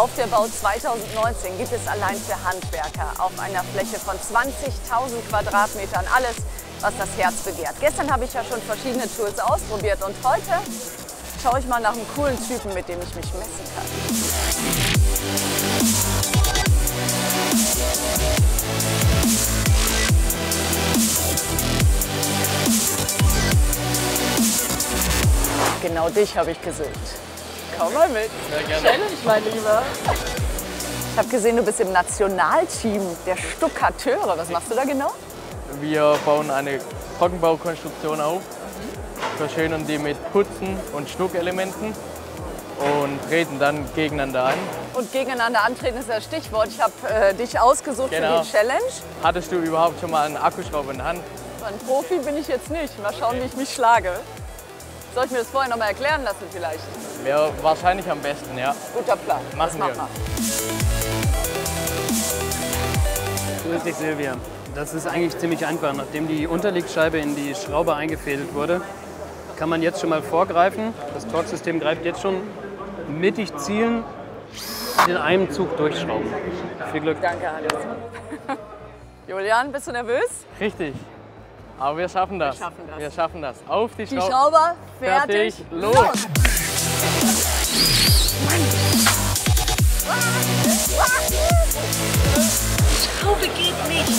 Auf der Bau 2019 gibt es allein für Handwerker auf einer Fläche von 20.000 Quadratmetern alles, was das Herz begehrt. Gestern habe ich ja schon verschiedene Tools ausprobiert und heute schaue ich mal nach einem coolen Typen, mit dem ich mich messen kann. Genau dich habe ich gesucht. Komm mal mit. Sehr gerne. Challenge, mein Lieber. Ich habe gesehen, du bist im Nationalteam der Stuckateure. Was machst du da genau? Wir bauen eine Trockenbaukonstruktion auf, verschönern die mit Putzen und Stuckelementen und treten dann gegeneinander an. Und gegeneinander antreten ist das Stichwort. Ich habe äh, dich ausgesucht Genau. für die Challenge. Hattest du überhaupt schon mal einen Akkuschrauber in der Hand? Ein Profi bin ich jetzt nicht. Mal schauen, wie ich mich schlage. Soll ich mir das vorher noch mal erklären lassen vielleicht? Wäre wahrscheinlich am besten, ja. Guter Plan. Machen das wir. Grüß dich, Silvia. Das ist eigentlich ziemlich einfach. Nachdem die Unterlegscheibe in die Schraube eingefädelt wurde, kann man jetzt schon mal vorgreifen. Das Torx-System greift jetzt schon mittig zielen und in einem Zug durchschrauben. Viel Glück. Danke, Hannes. Julian, bist du nervös? Richtig. Aber wir schaffen das. Wir schaffen das. Wir schaffen das. Auf die, Die Schraube. Schrauber, fertig, Fertig, los. Schraube geht nicht.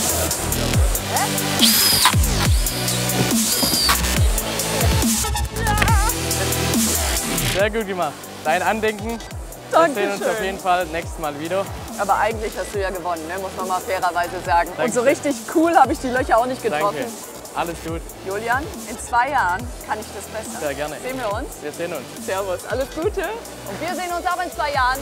Sehr gut gemacht. Dein Andenken. Wir sehen uns Dankeschön. auf jeden Fall nächstes Mal wieder. Aber eigentlich hast du ja gewonnen, ne? muss man mal fairerweise sagen. Und Danke. so richtig cool habe ich die Löcher auch nicht getroffen. Danke. Alles gut. Julian, in zwei Jahren kann ich das besser. Sehr gerne. Sehen wir uns? Wir sehen uns. Servus, alles Gute. Und wir sehen uns auch in zwei Jahren.